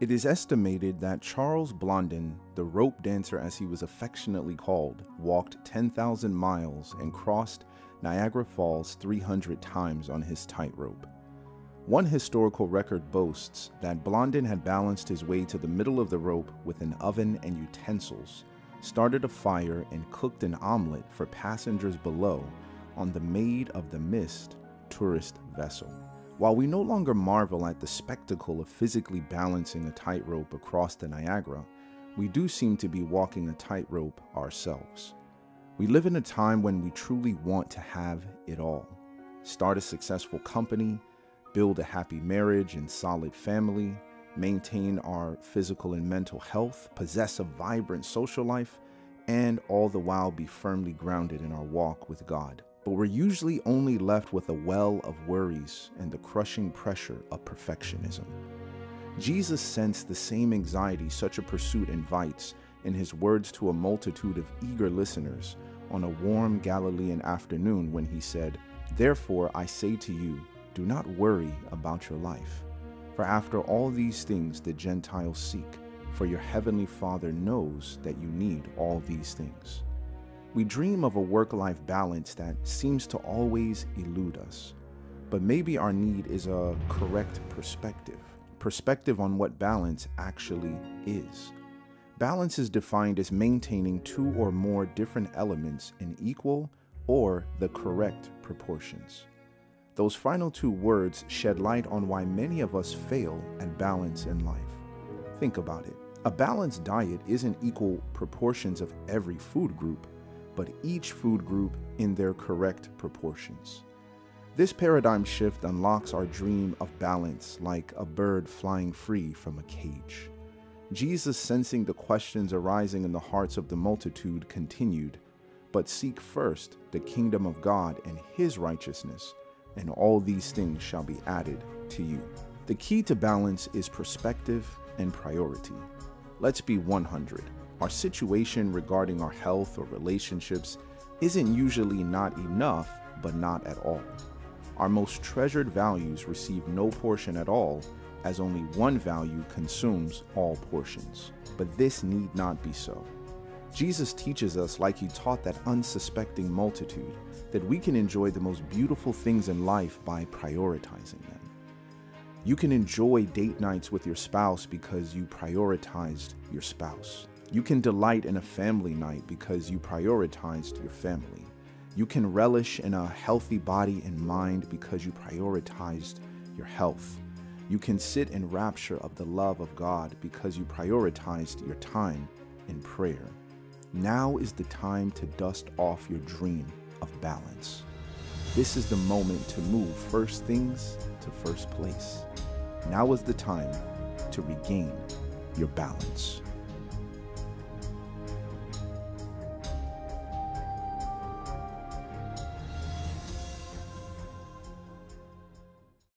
It is estimated that Charles Blondin, the rope dancer as he was affectionately called, walked 10,000 miles and crossed Niagara Falls 300 times on his tightrope. One historical record boasts that Blondin had balanced his way to the middle of the rope with an oven and utensils, started a fire, and cooked an omelet for passengers below on the Maid of the Mist tourist vessel. While we no longer marvel at the spectacle of physically balancing a tightrope across the Niagara, we do seem to be walking a tightrope ourselves. We live in a time when we truly want to have it all start a successful company, build a happy marriage and solid family, maintain our physical and mental health, possess a vibrant social life, and all the while be firmly grounded in our walk with God. But we're usually only left with a well of worries and the crushing pressure of perfectionism. Jesus sensed the same anxiety such a pursuit invites in his words to a multitude of eager listeners on a warm Galilean afternoon when he said, Therefore I say to you, do not worry about your life. For after all these things the Gentiles seek, for your heavenly Father knows that you need all these things. We dream of a work life balance that seems to always elude us, but maybe our need is a correct perspective perspective on what balance actually is. Balance is defined as maintaining two or more different elements in equal or the correct proportions. Those final two words shed light on why many of us fail at balance in life. Think about it. A balanced diet isn't equal proportions of every food group, but each food group in their correct proportions. This paradigm shift unlocks our dream of balance like a bird flying free from a cage. Jesus, sensing the questions arising in the hearts of the multitude, continued, But seek first the kingdom of God and his righteousness, and all these things shall be added to you. The key to balance is perspective and priority. Let's be 100. Our situation regarding our health or relationships isn't usually not enough, but not at all. Our most treasured values receive no portion at all as only one value consumes all portions. But this need not be so. Jesus teaches us, like he taught that unsuspecting multitude, that we can enjoy the most beautiful things in life by prioritizing them. You can enjoy date nights with your spouse because you prioritized your spouse. You can delight in a family night because you prioritized your family. You can relish in a healthy body and mind because you prioritized your health. You can sit in rapture of the love of God because you prioritized your time in prayer. Now is the time to dust off your dream of balance. This is the moment to move first things to first place. Now is the time to regain your balance.